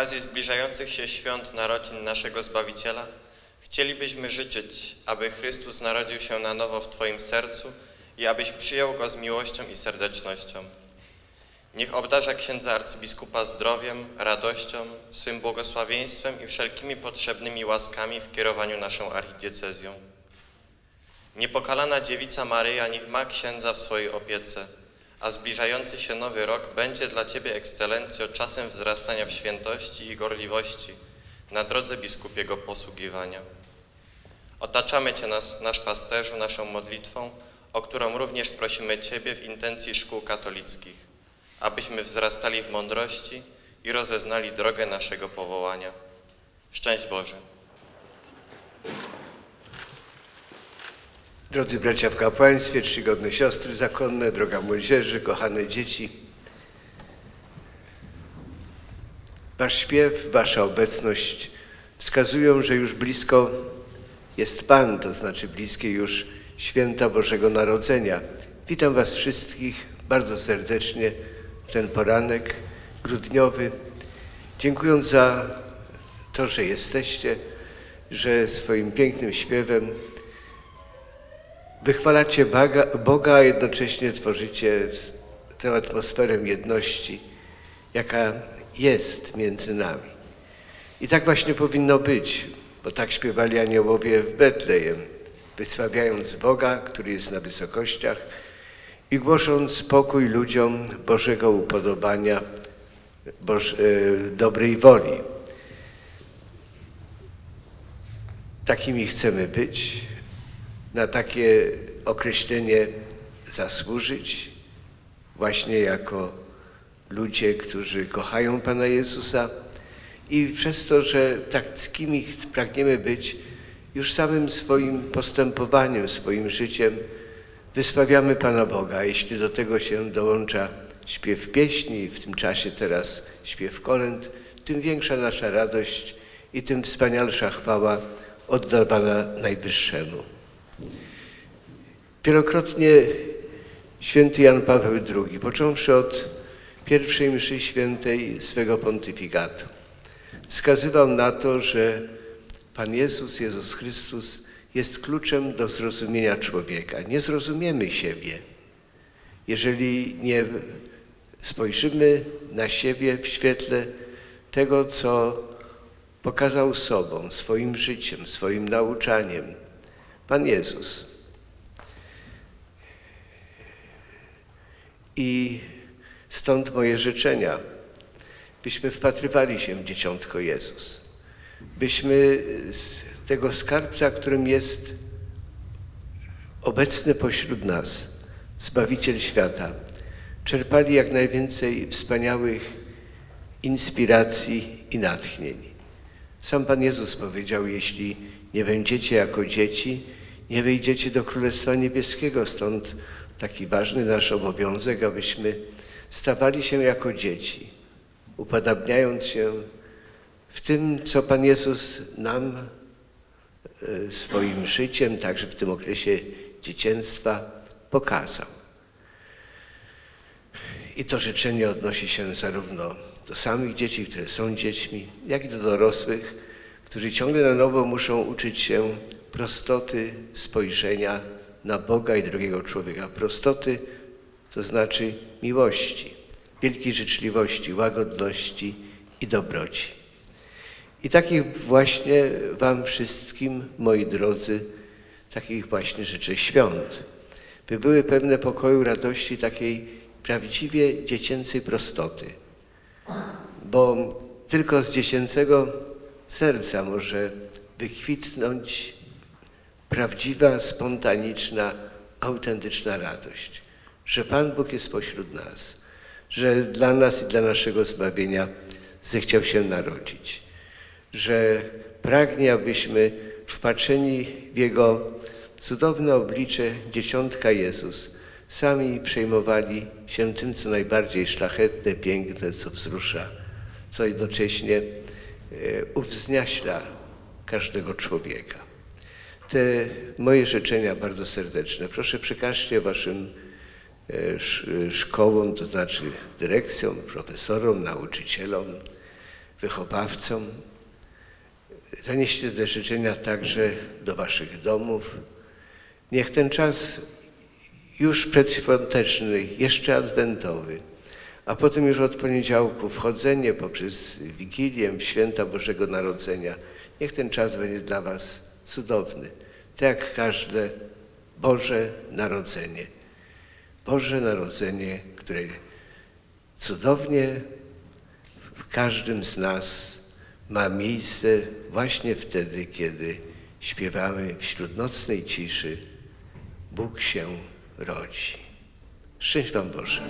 okazji zbliżających się świąt narodzin naszego Zbawiciela chcielibyśmy życzyć, aby Chrystus narodził się na nowo w Twoim sercu i abyś przyjął Go z miłością i serdecznością. Niech obdarza księdza arcybiskupa zdrowiem, radością, swym błogosławieństwem i wszelkimi potrzebnymi łaskami w kierowaniu naszą archidiecezją. Niepokalana dziewica Maryja niech ma księdza w swojej opiece, a zbliżający się nowy rok będzie dla Ciebie, ekscelencjo, czasem wzrastania w świętości i gorliwości na drodze biskupiego posługiwania. Otaczamy Cię, nas, nasz pasterzu, naszą modlitwą, o którą również prosimy Ciebie w intencji szkół katolickich, abyśmy wzrastali w mądrości i rozeznali drogę naszego powołania. Szczęść Boże! Drodzy bracia w kapłaństwie, czcigodne siostry zakonne, droga młodzieży, kochane dzieci. Wasz śpiew, wasza obecność wskazują, że już blisko jest Pan, to znaczy bliskie już święta Bożego Narodzenia. Witam was wszystkich bardzo serdecznie w ten poranek grudniowy, dziękując za to, że jesteście, że swoim pięknym śpiewem Wychwalacie Boga, a jednocześnie tworzycie tę atmosferę jedności, jaka jest między nami. I tak właśnie powinno być, bo tak śpiewali aniołowie w Betlejem, wysławiając Boga, który jest na wysokościach i głosząc spokój ludziom Bożego upodobania, Boż, e, dobrej woli. Takimi chcemy być, na takie określenie zasłużyć, właśnie jako ludzie, którzy kochają Pana Jezusa i przez to, że takimi pragniemy być, już samym swoim postępowaniem, swoim życiem wysławiamy Pana Boga. Jeśli do tego się dołącza śpiew pieśni, w tym czasie teraz śpiew kolęd, tym większa nasza radość i tym wspanialsza chwała oddawana Najwyższemu. Wielokrotnie święty Jan Paweł II, począwszy od pierwszej mszy świętej swego pontyfikatu, wskazywał na to, że Pan Jezus, Jezus Chrystus jest kluczem do zrozumienia człowieka. Nie zrozumiemy siebie, jeżeli nie spojrzymy na siebie w świetle tego, co pokazał sobą, swoim życiem, swoim nauczaniem Pan Jezus. I stąd moje życzenia, byśmy wpatrywali się w Dzieciątko Jezus, byśmy z tego skarbca, którym jest obecny pośród nas, Zbawiciel świata, czerpali jak najwięcej wspaniałych inspiracji i natchnień. Sam Pan Jezus powiedział, jeśli nie będziecie jako dzieci, nie wejdziecie do Królestwa Niebieskiego, stąd taki ważny nasz obowiązek, abyśmy stawali się jako dzieci, upodabniając się w tym, co Pan Jezus nam e, swoim życiem, także w tym okresie dzieciństwa pokazał. I to życzenie odnosi się zarówno do samych dzieci, które są dziećmi, jak i do dorosłych, którzy ciągle na nowo muszą uczyć się prostoty spojrzenia na Boga i drugiego człowieka. Prostoty to znaczy miłości, wielkiej życzliwości, łagodności i dobroci. I takich właśnie Wam wszystkim, moi drodzy, takich właśnie życzę świąt, by były pewne pokoju, radości, takiej prawdziwie dziecięcej prostoty. Bo tylko z dziecięcego serca może wykwitnąć prawdziwa, spontaniczna, autentyczna radość, że Pan Bóg jest pośród nas, że dla nas i dla naszego zbawienia zechciał się narodzić, że pragnie, abyśmy wpatrzeni w Jego cudowne oblicze Dzieciątka Jezus sami przejmowali się tym, co najbardziej szlachetne, piękne, co wzrusza, co jednocześnie e, uwzniaśla każdego człowieka te moje życzenia bardzo serdeczne. Proszę przekażcie waszym e, szkołom, to znaczy dyrekcjom, profesorom, nauczycielom, wychowawcom. Zanieście te życzenia także do waszych domów. Niech ten czas już przedświąteczny, jeszcze adwentowy, a potem już od poniedziałku wchodzenie poprzez Wigilię święta Bożego Narodzenia, niech ten czas będzie dla was cudowny, tak jak każde Boże Narodzenie. Boże Narodzenie, które cudownie w każdym z nas ma miejsce właśnie wtedy, kiedy śpiewamy wśród nocnej ciszy Bóg się rodzi. Szczęść Wam Boże.